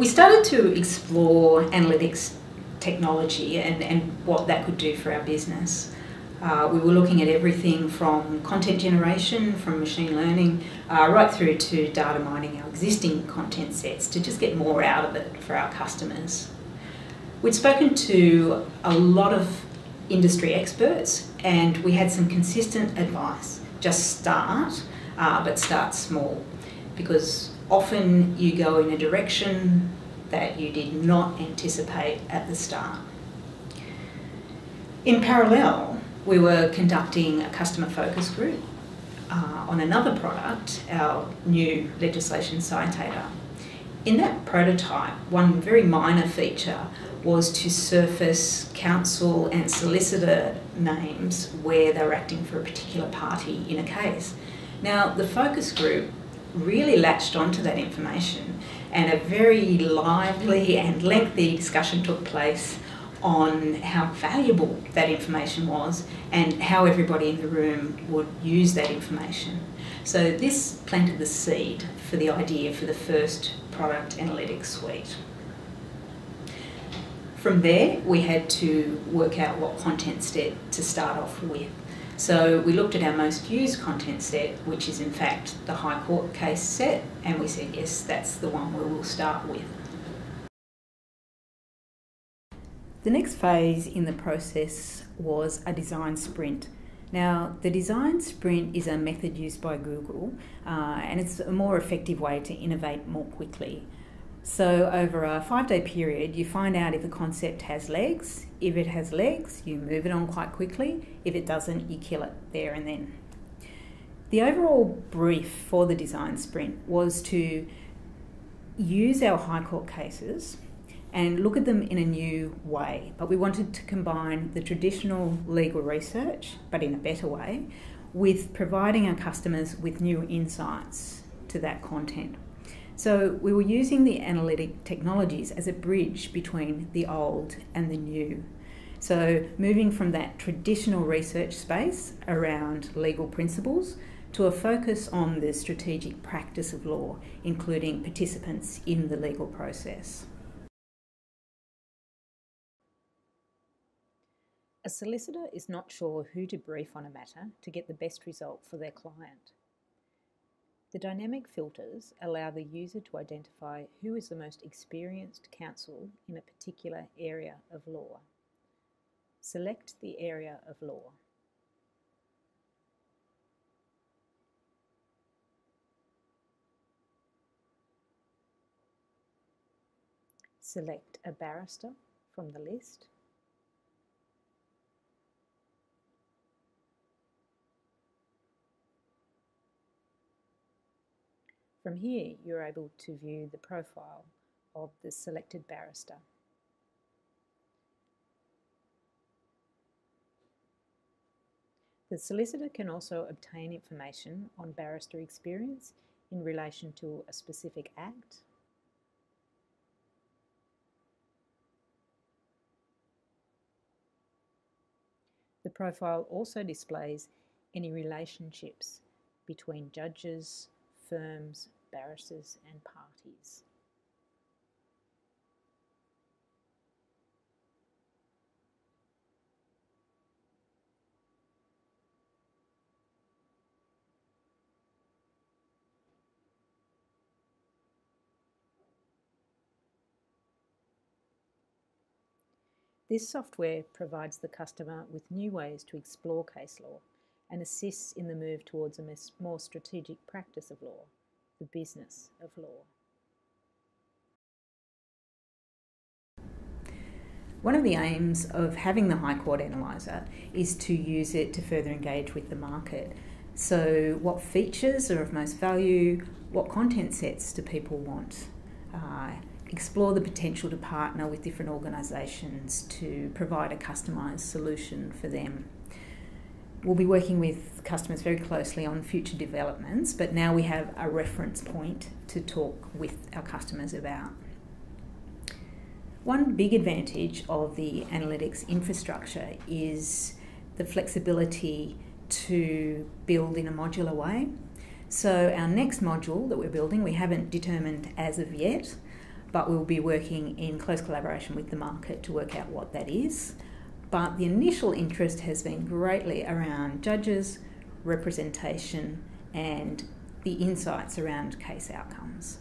we started to explore analytics technology and, and what that could do for our business. Uh, we were looking at everything from content generation, from machine learning, uh, right through to data mining our existing content sets to just get more out of it for our customers. We'd spoken to a lot of industry experts and we had some consistent advice. Just start, uh, but start small because often you go in a direction that you did not anticipate at the start. In parallel, we were conducting a customer focus group uh, on another product, our new legislation citator. In that prototype, one very minor feature was to surface counsel and solicitor names where they were acting for a particular party in a case. Now, the focus group really latched onto that information and a very lively and lengthy discussion took place on how valuable that information was and how everybody in the room would use that information. So this planted the seed for the idea for the first product analytics suite. From there, we had to work out what content to start off with. So we looked at our most used content set, which is in fact the High Court case set, and we said, yes, that's the one we will start with. The next phase in the process was a design sprint. Now, the design sprint is a method used by Google, uh, and it's a more effective way to innovate more quickly. So, over a five day period, you find out if the concept has legs. If it has legs, you move it on quite quickly. If it doesn't, you kill it there and then. The overall brief for the design sprint was to use our High Court cases and look at them in a new way. But we wanted to combine the traditional legal research, but in a better way, with providing our customers with new insights to that content. So we were using the analytic technologies as a bridge between the old and the new. So moving from that traditional research space around legal principles to a focus on the strategic practice of law, including participants in the legal process. A solicitor is not sure who to brief on a matter to get the best result for their client. The dynamic filters allow the user to identify who is the most experienced counsel in a particular area of law. Select the area of law. Select a barrister from the list From here, you're able to view the profile of the selected barrister. The solicitor can also obtain information on barrister experience in relation to a specific act The profile also displays any relationships between judges, firms, barristers and parties. This software provides the customer with new ways to explore case law and assists in the move towards a more strategic practice of law, the business of law. One of the aims of having the High Court Analyzer is to use it to further engage with the market. So, what features are of most value? What content sets do people want? Uh, explore the potential to partner with different organisations to provide a customised solution for them we'll be working with customers very closely on future developments, but now we have a reference point to talk with our customers about. One big advantage of the analytics infrastructure is the flexibility to build in a modular way. So, our next module that we're building, we haven't determined as of yet, but we'll be working in close collaboration with the market to work out what that is. But the initial interest has been greatly around judges, representation, and the insights around case outcomes.